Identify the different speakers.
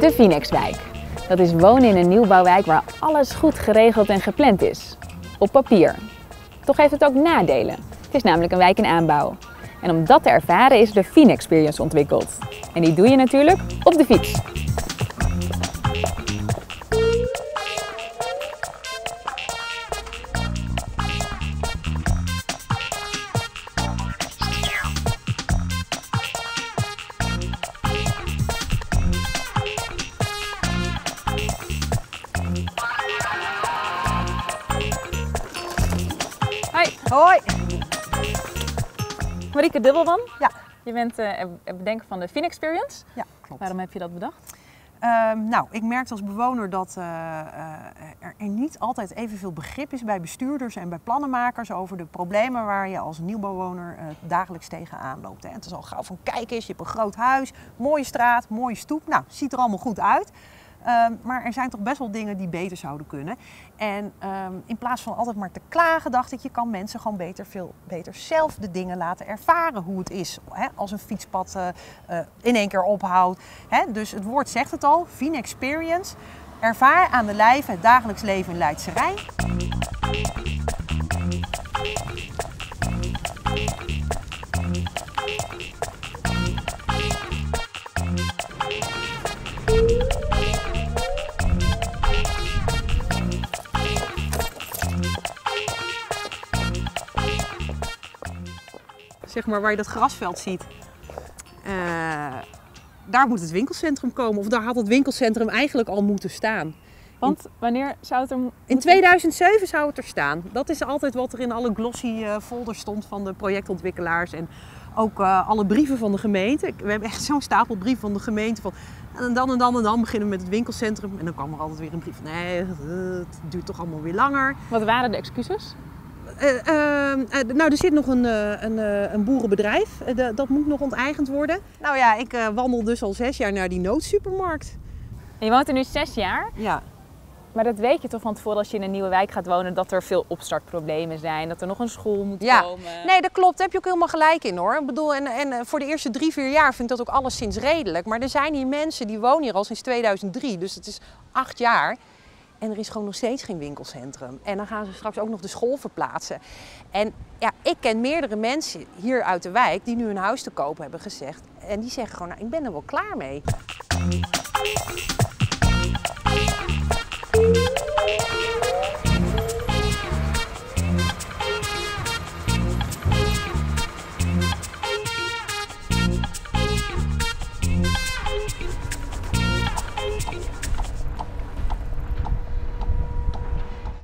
Speaker 1: De Phoenixwijk. Dat is wonen in een nieuwbouwwijk waar alles goed geregeld en gepland is. Op papier. Toch heeft het ook nadelen. Het is namelijk een wijk in aanbouw. En om dat te ervaren is de Phoenix Experience ontwikkeld. En die doe je natuurlijk op de fiets. Hoi,
Speaker 2: Hoi.
Speaker 1: Marieke Dubbelman.
Speaker 2: Ja.
Speaker 1: Je bent eh, het bedenker van de Phoenix Experience.
Speaker 2: Ja, klopt.
Speaker 1: Waarom heb je dat bedacht?
Speaker 2: Ehm, nou, ik merkte als bewoner dat eh, eh, er, er niet altijd evenveel begrip is bij bestuurders en bij plannenmakers over de problemen waar je als nieuwbewoner eh, dagelijks tegenaan loopt. Hè. Het is al gauw van kijk eens, je hebt een groot huis, mooie straat, mooie stoep. Nou, ziet er allemaal goed uit. Ehm, maar er zijn toch best wel dingen die beter zouden kunnen. En ehm, in plaats van altijd maar te klagen, dacht ik, je kan mensen gewoon beter, veel beter zelf de dingen laten ervaren hoe het is. Als een fietspad eh, eh, in één keer ophoudt. Dus het woord zegt het al, Fien Experience. Ervaar aan de lijf het dagelijks leven in Leidse Rijn. Zeg maar waar je dat grasveld ziet. eh, daar moet het winkelcentrum komen. Of daar had het winkelcentrum eigenlijk al moeten staan.
Speaker 1: Want wanneer zou het er...
Speaker 2: In 2007 zou het er staan. Dat is altijd wat er in alle glossy eh, folders stond van de projectontwikkelaars. En ook eh, alle brieven van de gemeente. We hebben echt zo'n stapel brieven van de gemeente. Van, en dan en dan en dan beginnen we met het winkelcentrum. En dan kwam er altijd weer een brief van nee, het duurt toch allemaal weer langer.
Speaker 1: Wat waren de excuses?
Speaker 2: Eh, eh, eh, nou, er zit nog een, eh, een, een boerenbedrijf. De- dat moet nog onteigend worden. Nou ja, ik wandel dus al zes jaar naar die noodsupermarkt.
Speaker 1: En je woont er nu zes jaar.
Speaker 2: Ja.
Speaker 1: Maar dat weet je toch van tevoren als je in een nieuwe wijk gaat wonen, dat er veel opstartproblemen zijn, dat er nog een school moet
Speaker 2: Ja.
Speaker 1: komen.
Speaker 2: Nee, dat klopt. Daar heb je ook helemaal gelijk in hoor. Ik bedoel, en, en voor de eerste drie, vier jaar vind ik dat ook alleszins redelijk. Maar er zijn hier mensen die wonen hier al sinds 2003. Dus het is acht jaar. En er is gewoon nog steeds geen winkelcentrum. En dan gaan ze straks ook nog de school verplaatsen. En ja, ik ken meerdere mensen hier uit de wijk die nu een huis te koop hebben gezegd. En die zeggen gewoon, nou, ik ben er wel klaar mee.